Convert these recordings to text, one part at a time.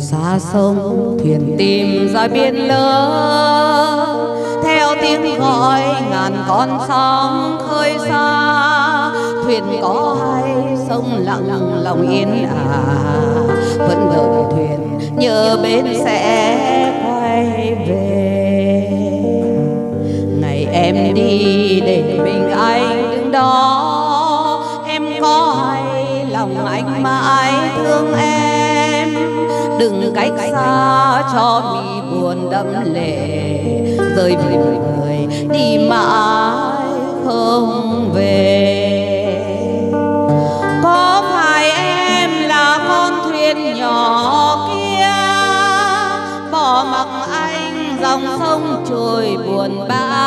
xa sông, thuyền tìm ra biển lớn theo tiếng gọi, ngàn con sóng khơi xa. Thuyền có hay sông lặng, lòng yên ả. Vẫn đợi thuyền, nhớ bên sẽ quay về. Ngày em đi để mình anh đứng đó. Em có hay lòng anh mãi thương em? Đừng cách xa cho mi buồn đẫm lệ. Rơi vì người đi mãi không về. Có phải em là con thuyền nhỏ kia? Bỏ mặc anh dòng sông trôi buồn bã.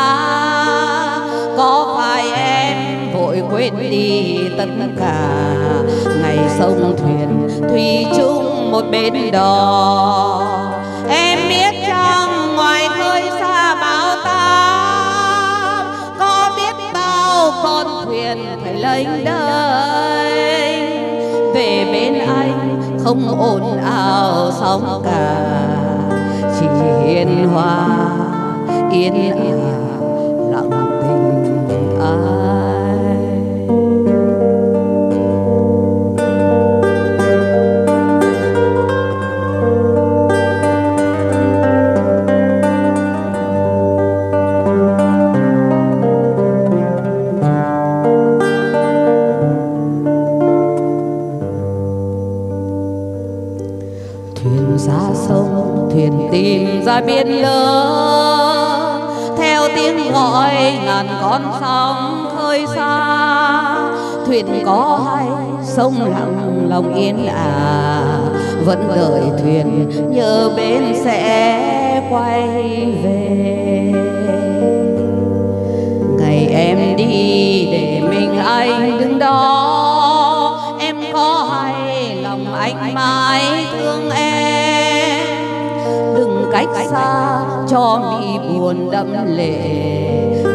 Có phải em vội quên đi tất cả ngày sông thuyền thủy chung một bên đò. Em biết chăng ngoài khơi xa bão táp, có biết bao con thuyền phải lênh đênh. Về bên anh không ồn ào sóng cả, chỉ hiền hòa yên ả. Tìm ra biển lớn theo tiếng gọi, ngàn con sóng khơi xa. Thuyền có hay sông lặng, lòng yên ả vẫn đợi thuyền nhớ bên sẽ quay về. Cách xa cho mi buồn đẫm lệ.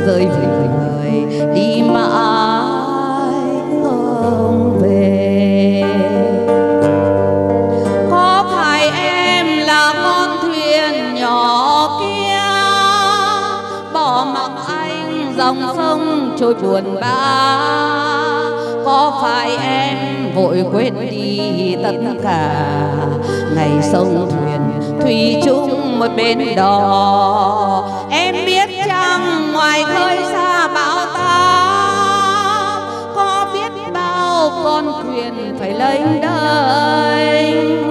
Rơi về người, đi mãi không về. Có phải em là con thuyền nhỏ kia? Bỏ mặc anh dòng sông trôi buồn bã có phải em vội quên đi tất cả ngày sông thuyền thủy chung một bên đò. Em biết chăng ngoài khơi xa bão táp có biết bao con thuyền phải lênh đênh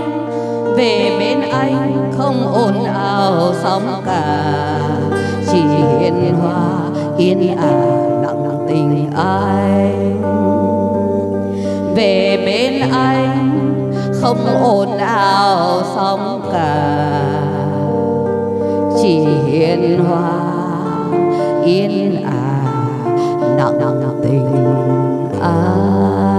về bên anh không ồn ào sóng cả, chỉ hiền hòa, yên ả nặng tình anh về bên anh không ồn ào sóng cả chỉ hiền hòa yên ả à, nặng tình ai à.